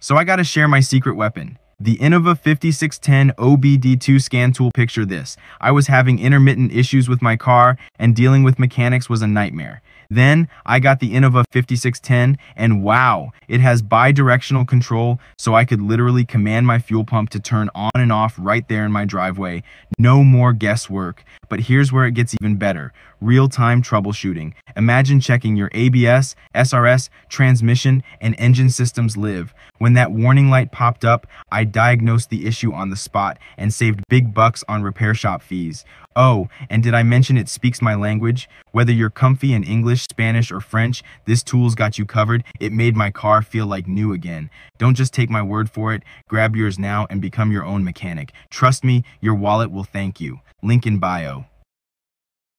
So I gotta share my secret weapon. The Innova 5610 OBD2 scan tool picture this. I was having intermittent issues with my car and dealing with mechanics was a nightmare. Then I got the Innova 5610 and wow, it has bi-directional control so I could literally command my fuel pump to turn on and off right there in my driveway. No more guesswork. But here's where it gets even better. Real-time troubleshooting. Imagine checking your ABS, SRS, transmission, and engine systems live. When that warning light popped up, I diagnosed the issue on the spot and saved big bucks on repair shop fees. Oh, and did I mention it speaks my language? Whether you're comfy in English, Spanish, or French, this tool's got you covered. It made my car feel like new again. Don't just take my word for it. Grab yours now and become your own mechanic. Trust me, your wallet will thank you. Link in bio.